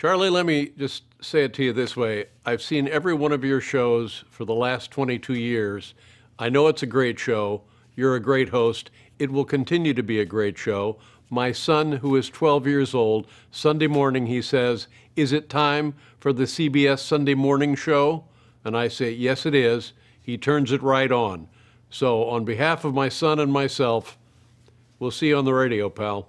Charlie, let me just say it to you this way. I've seen every one of your shows for the last 22 years. I know it's a great show. You're a great host. It will continue to be a great show. My son, who is 12 years old, Sunday morning he says, Is it time for the CBS Sunday morning show? And I say, Yes, it is. He turns it right on. So, on behalf of my son and myself, we'll see you on the radio, pal.